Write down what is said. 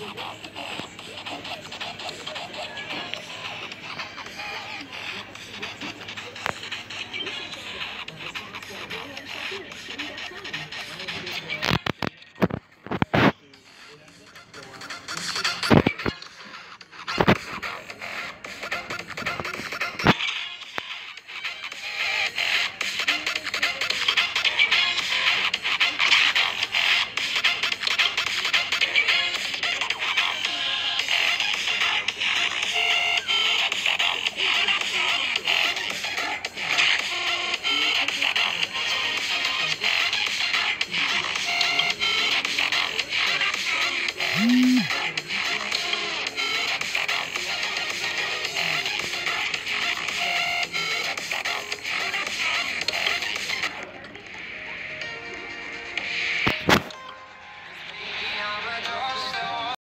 Come on.